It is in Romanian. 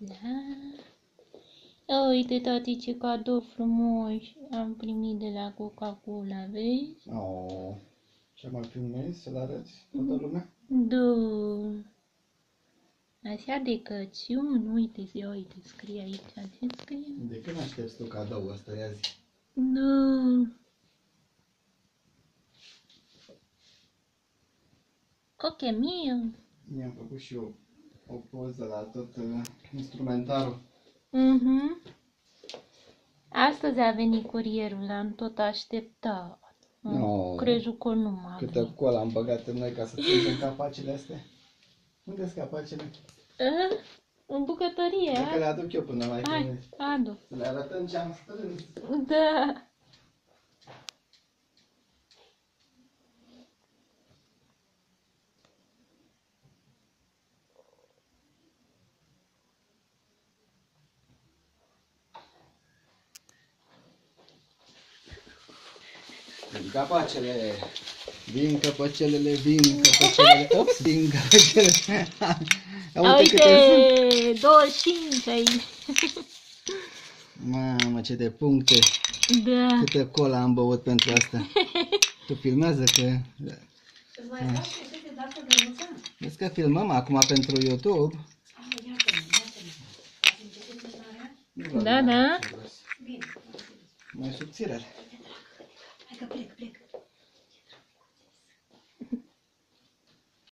Da. Uite, tati, ce cadou frumos am primit de la Coca-Cola, vezi? Oh. Ce mai filmezi să-l arăți toată lumea? Da. Așa de Crăciun, uite, zi, uite, scrie aici, ce scrie? De când aștepți tu cadou ăsta, ia zi? Da. Coche mie. Mi-am făcut și eu o poză la tot uh, instrumentarul. Mhm. Astăzi a venit curierul, l-am tot așteptat. No. No. Crezut că nu m-a Câtă venit. coală am băgat în noi ca să strângem capacele astea. Unde sunt capacele? A? În bucătărie, Dacă le hai. aduc eu până la Hai, tine. adu. Să le arătăm ce am strâns. Da. Vin capacele. Vin căpăcelele, vin căpăcelele. Ups, vin căpăcelele. Ia uite câte sunt. Uite, 25 aici. Mamă, ce de puncte. Da. Câtă cola am băut pentru asta. Tu filmează că... Îți mai dau și câte dată de nuță? Vezi că filmăm acum pentru YouTube. Ah, iată-mă, iată-mă. Ați început filmarea? Nu vreau Da, să da. mai- Bine. Mai subțire. Блик, блик, блик.